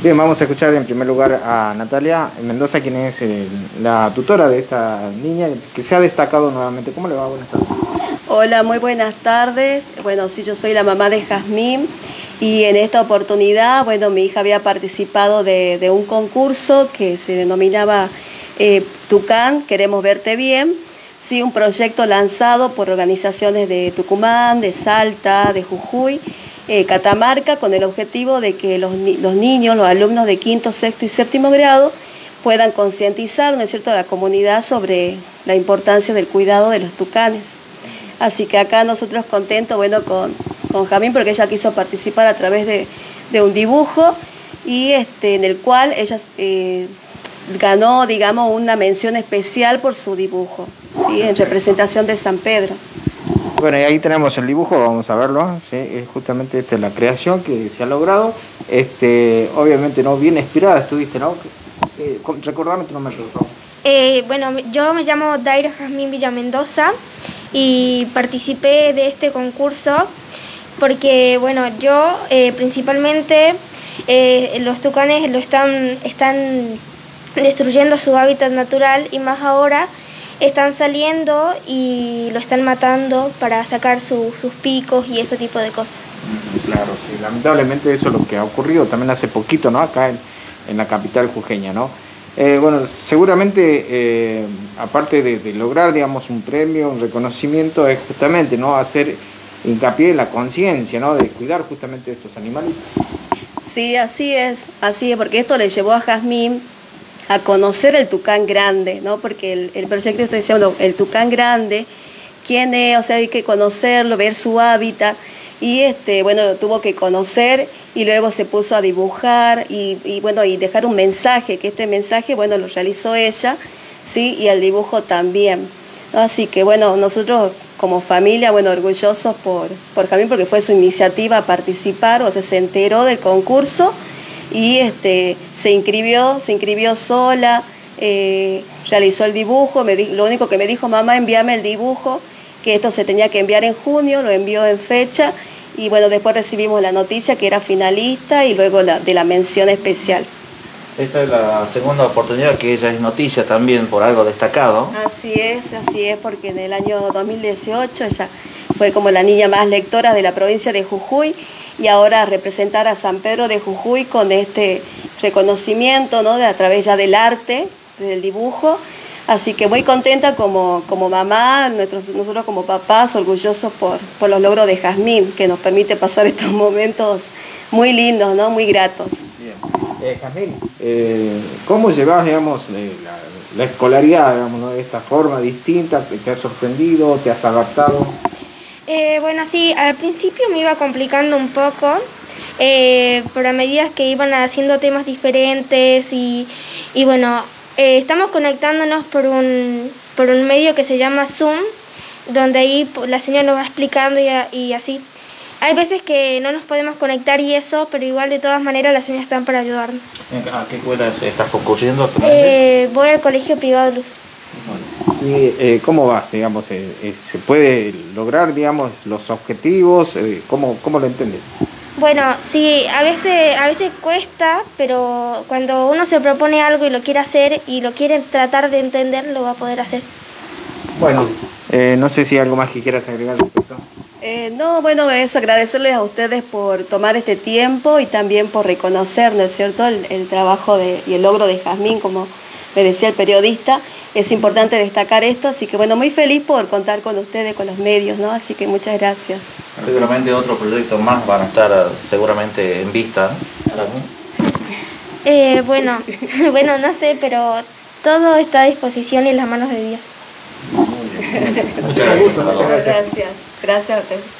Bien, vamos a escuchar en primer lugar a Natalia Mendoza, quien es eh, la tutora de esta niña que se ha destacado nuevamente. ¿Cómo le va? Buenas tardes. Hola, muy buenas tardes. Bueno, sí, yo soy la mamá de Jazmín y en esta oportunidad, bueno, mi hija había participado de, un concurso que se denominaba eh, Tucán, Queremos Verte Bien. Sí, un proyecto lanzado por organizaciones de Tucumán, de Salta, de Jujuy eh, Catamarca con el objetivo de que los, niños, los alumnos de quinto, sexto y séptimo grado puedan concientizar, ¿no es cierto?, a la comunidad sobre la importancia del cuidado de los tucanes. Así que acá nosotros contentos, bueno, con, con Jamín, porque ella quiso participar a través de, un dibujo y este, en el cual ella eh, ganó, digamos, una mención especial por su dibujo, ¿sí? en representación de San Pedro. Bueno, y ahí tenemos el dibujo, vamos a verlo. ¿sí? Es justamente esta la creación que se ha logrado. Este, obviamente no bien inspirada estuviste, ¿no? Eh, recordame tu nombre. Eh, bueno, yo me llamo Daira Jazmín Villa Mendoza y participé de este concurso porque, bueno, yo eh, principalmente eh, los tucanes lo están, están destruyendo su hábitat natural y más ahora están saliendo y lo están matando para sacar sus picos y ese tipo de cosas. Claro, sí, lamentablemente eso es lo que ha ocurrido también hace poquito, ¿no? Acá en, la capital jujeña, ¿no? Eh, bueno, seguramente, eh, aparte de, lograr, digamos, un premio, un reconocimiento, es justamente, ¿no? Hacer hincapié en la conciencia, ¿no? De cuidar justamente de estos animalitos. Sí, así es, así es, porque esto le llevó a Jazmín a conocer el tucán grande, ¿no? Porque el, proyecto está diciendo el tucán grande, quién es, o sea, hay que conocerlo, ver su hábitat y este, bueno, lo tuvo que conocer y luego se puso a dibujar y, bueno, y dejar un mensaje, que este mensaje, bueno, lo realizó ella, sí, y el dibujo también. Así que bueno, nosotros como familia, bueno, orgullosos por, por Camín porque fue su iniciativa participar, o sea, se enteró del concurso y este, se inscribió, se inscribió sola, eh, realizó el dibujo, me lo único que me dijo, mamá, envíame el dibujo, que esto se tenía que enviar en junio, lo envió en fecha y bueno, después recibimos la noticia que era finalista y luego la, de la mención especial. Esta es la segunda oportunidad que ella es noticia también por algo destacado. Así es, así es, porque en el año 2018 ella fue como la niña más lectora de la provincia de Jujuy y ahora representar a San Pedro de Jujuy con este reconocimiento, ¿no? De, a través ya del arte, del dibujo. Así que muy contenta como, como mamá, nosotros como papás, orgullosos por, por los logros de Jazmín, que nos permite pasar estos momentos muy lindos, ¿no? Muy gratos. Bien. Eh, eh, ¿cómo llevas, digamos, eh, la, escolaridad, digamos, de esta forma distinta? ¿Te ha sorprendido? ¿Te has adaptado? Eh, bueno, sí, al principio me iba complicando un poco, eh, pero a medida que iban haciendo temas diferentes y, bueno, eh, estamos conectándonos por un, por un medio que se llama Zoom, donde ahí la señora nos va explicando y, así. Hay veces que no nos podemos conectar y eso, pero igual de todas maneras las señoras están para ayudarnos. ¿A qué escuela estás concurriendo? voy al Colegio Privado Luz. ¿Y eh, cómo vas, digamos? Eh, eh, ¿Se puede lograr, digamos, los objetivos? ¿cómo, ¿Cómo lo entiendes? Bueno, sí, a veces, a veces cuesta, pero cuando uno se propone algo y lo quiere hacer y lo quiere tratar de entender, lo va a poder hacer. Bueno, no sé si hay algo más que quieras agregar al respecto. no, bueno, es agradecerles a ustedes por tomar este tiempo y también por reconocer, ¿no es cierto?, el, el trabajo de, y el logro de Jazmín, como me decía el periodista es importante destacar esto, así que bueno, muy feliz por contar con ustedes, con los medios, ¿no? Así que muchas gracias. Seguramente otros proyectos más van a estar eh, seguramente en vista. Eh, bueno, bueno, no sé, pero todo está a disposición y en las manos de Dios. Muchas gracias. Muchas gracias. Gracias a ustedes.